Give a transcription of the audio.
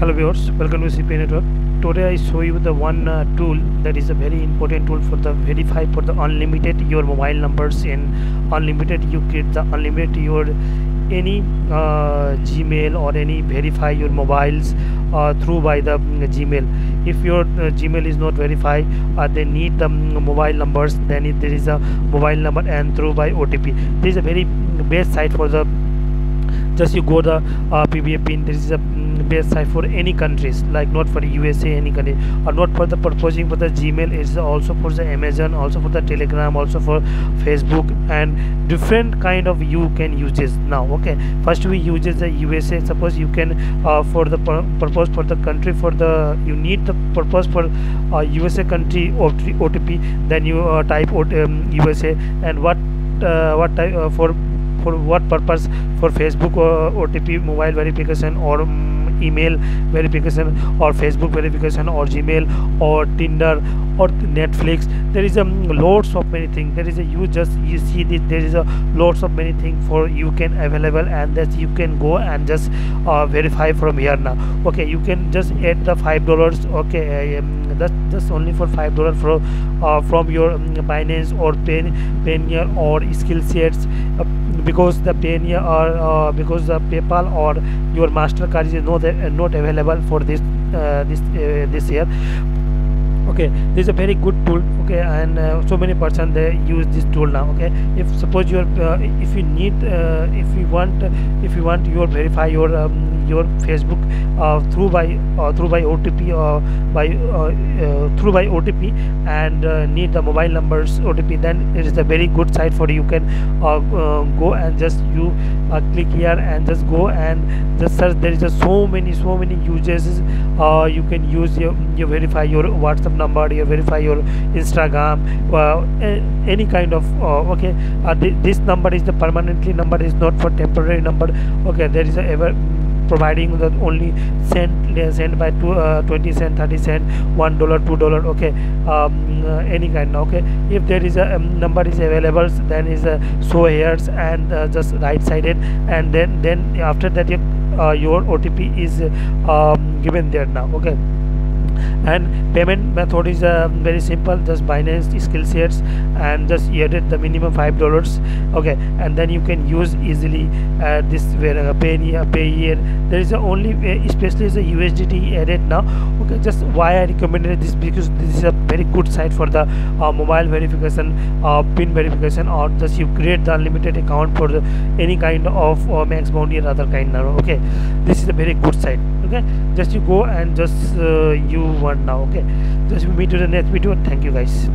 hello viewers welcome to cp network. Today i show you the one uh, tool that is a very important tool for the verify for the unlimited your mobile numbers in unlimited you get the unlimited your any uh, gmail or any verify your mobiles uh, through by the mm, gmail. If your uh, gmail is not verified uh, they need the mm, mobile numbers then if there is a mobile number and through by otp this is a very mm, best site for the just you go the uh, Pvapin this is a best site for any countries like not for usa any country or not for the purposing for the gmail is also for the amazon also for the telegram also for facebook and different kind of you can use this now okay? First we uses the usa suppose you can uh, for the pur- purpose for the country for the you need the purpose for uh, usa country otp then you uh, type um, usa and what uh, what type uh, for for what purpose for facebook uh, otp mobile verification or um, email verification और Facebook verification और Gmail और Tinder और Netflix. There is a lots of many thing there is a you just you see this there is a lots of many thing for you can available and that you can go and just verify from here ना okay you can just at the five dollar okay just only for five dollar from your finance और pen Payeer और skill sets because the payoneer or uh, because the paypal or your mastercard is not uh, not available for this uh, this uh, this year. Okay this is a very good tool okay and uh, so many person they use this tool now okay. If suppose you're uh, if you need if you want if you want your verify your um, your facebook uh, through by uh, through by otp or by uh, uh, through by otp and uh, need the mobile numbers otp then it is a very good site for you. Can uh, uh, go and just you uh, click here and just go and just search. There is a so many so many uses. Uh, you can use your you verify your whatsapp number you verify your instagram uh, any kind of uh, okay. Uh, thi- this number is the permanently number is not for temporary number. Okay there is a ever providing the only cent uh, sent by two, uh, 20 cent 30 cent one dollar two dollar okay um, uh, any kind okay. If there is a um, number is available then is a show here's and uh, just right sided and then then after that you, uh, your otp is um, given there now okay and payment method is uh, very simple. Just binance skillshares and just edit the minimum five dollars. Okay and then you can use easily uh, this where uh, Payeer pay year there is a only especially the usdt edit now. Okay just why i recommended this because this is a very good site for the uh, mobile verification uh, pin verification or just you create the unlimited account for the, any kind of uh, MaxBounty or other kind now okay. This is a very good site okay? Just you go and just uh, you want now okay? Just meet to the next video thank you guys